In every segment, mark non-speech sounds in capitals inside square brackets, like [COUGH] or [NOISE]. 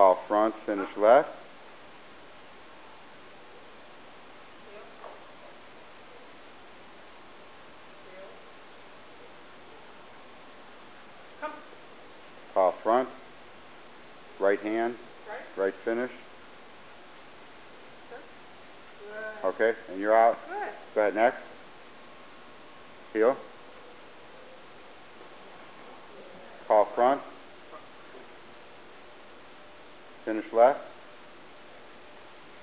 Call front, finish left. Call front, right hand, Right. right finish. Okay, and you're out. Good. Go ahead, next. Heel. Call front. Finish left.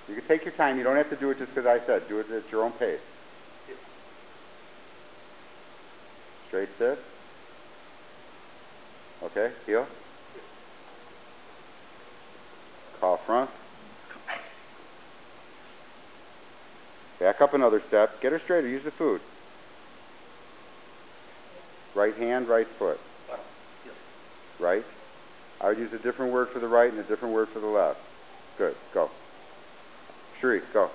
You can take your time. You don't have to do it just because I said. Do it at your own pace. Straight sit. Okay, heel. Call front. Back up another step. Get her straighter. Use the food. Right hand, right foot. I would use a different word for the right and a different word for the left. Good. Go. Cherie, go.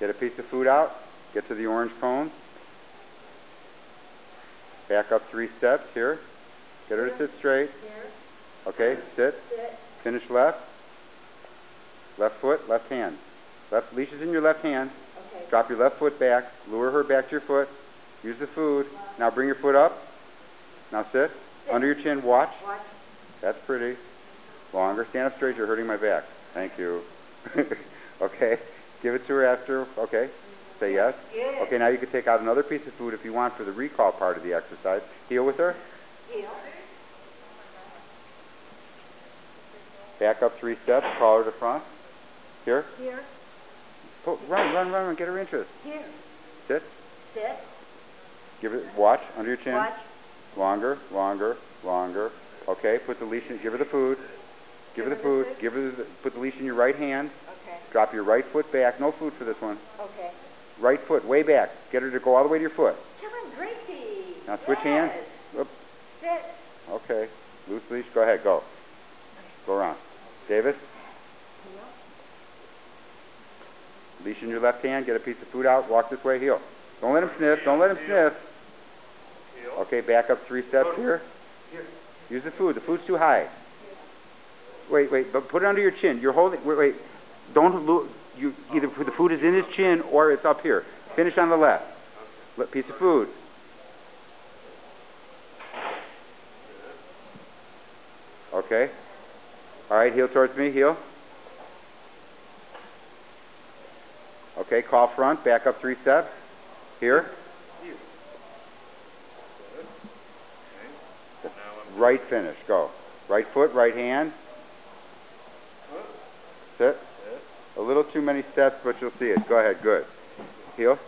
Get a piece of food out. Get to the orange cone. Back up three steps here. Get her to sit straight. Okay, sit. Sit. Finish left. Left foot, left hand. Left leash is in your left hand. Okay. Drop your left foot back. Lure her back to your foot. Use the food. Now bring your foot up. Now sit. Sit. Under your chin. Watch. Watch. That's pretty. Longer. Stand up straight. You're hurting my back. Thank you. [LAUGHS] okay. Give it to her after. Okay. Say yes. Good. Okay. Now you can take out another piece of food if you want for the recall part of the exercise. Heel with her. Heel. Back up three steps. Call her to front. Here. Here. Go, run, run, run, run. Get her interest. Here. Sit. Sit. Give it. Watch under your chin. Watch. Longer, longer, longer. Okay, put the leash in, give her the food. Give her the food. Give her the, put the leash in your right hand. Okay. Drop your right foot back. No food for this one. Okay. Right foot way back. Get her to go all the way to your foot. Come on, Gracie. Now switch yes. hands. Oop. Sit. Okay. Loose leash. Go ahead. Go. Go around. David, leash in your left hand. Get a piece of food out. Walk this way. Heel. Don't let him sniff. Don't let him sniff. Okay, back up three steps here. Use the food. The food's too high. Wait, wait, but put it under your chin. You're holding. Wait, wait. Don't lo- you either the food is in his chin or it's up here. Finish on the left. Le- piece of food. Okay. All right, heel towards me. Heel. Okay, call front. Back up three steps. Here. Right finish. Go. Right foot, right hand. Sit. A little too many steps, but you'll see it. Go ahead. Good. Heel.